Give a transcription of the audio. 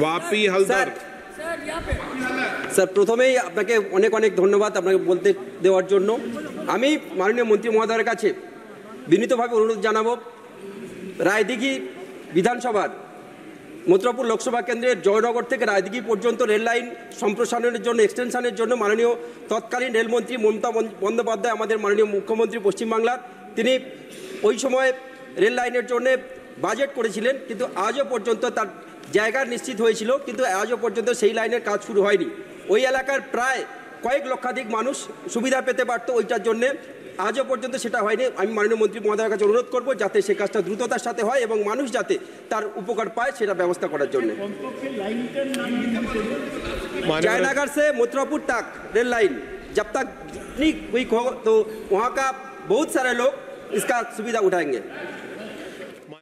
ওয়াপি Haldar sir, প্রথমেই আপনাকে অনেক অনেক ধন্যবাদ আপনাকে বলতে দেওয়ার জন্য। আমি মাননীয় মন্ত্রী মহোদয়ের কাছে বিনীতভাবে অনুরোধ জানাব, রায়দিঘি বিধানসভার মথুরাপুর লোকসভা কেন্দ্রের জয়নগর থেকে রায়দিঘি পর্যন্ত রেল লাইন সম্প্রসারণের জন্য এক্সটেনশনের জন্য মাননীয় তৎকালীন রেলমন্ত্রী মমতা বন্দ্যোপাধ্যায়, আমাদের মাননীয় মুখ্যমন্ত্রী পশ্চিমবাংলার, তিনি ওই সময় রেল লাইনের জন্য বাজেট করেছিলেন, কিন্তু আজও পর্যন্ত তার জায়গা নিশ্চিত হয়েছিল কিন্তু আজও পর্যন্ত সেই লাইনের কাজ শুরু হয়নি ওই এলাকার প্রায় কয়েক লক্ষাধিক মানুষ সুবিধা পেতে পারত ওইটার জন্যে আজও পর্যন্ত সেটা হয়নি আমি মাননীয় মন্ত্রী মহোদয়ের কাছে অনুরোধ করব যাতে সে কাজটা দ্রুততার সাথে হয় এবং মানুষ যাতে তার উপকার পায় সেটা ব্যবস্থা করার জন্য मान्यवर जयनगर से मथुरापुर तक रेल लाइन जब तक नहीं हुई हो तो वहाँ का बहुत सारे लोग इसका सुविधा उठाएंगे